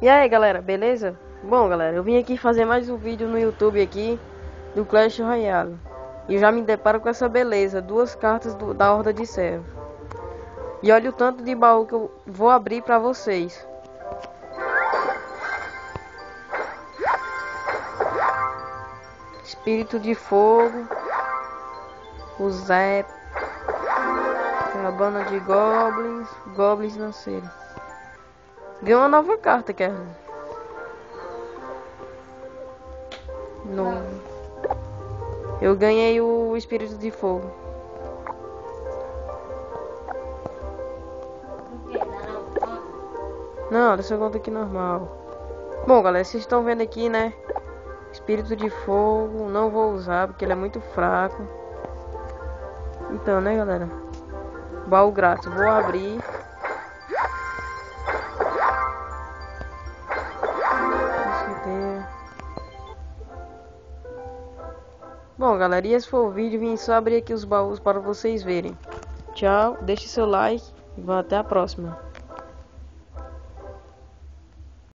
E aí galera, beleza? Bom galera, eu vim aqui fazer mais um vídeo no YouTube aqui do Clash Royale. E já me deparo com essa beleza, duas cartas do, da Horda de Servo. E olha o tanto de baú que eu vou abrir pra vocês. Espírito de Fogo O Zep Cabana de Goblins Goblins nasceram Ganhou uma nova carta, que é... No... Eu ganhei o Espírito de Fogo. Não, dessa conta aqui normal. Bom, galera, vocês estão vendo aqui, né? Espírito de Fogo, não vou usar porque ele é muito fraco. Então, né, galera? Baú grátis, vou abrir. Bom, galera, e esse foi o vídeo. Vim só abrir aqui os baús para vocês verem. Tchau, deixe seu like e até a próxima.